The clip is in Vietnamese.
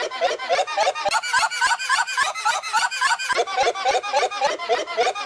Ha ha ha ha! ha!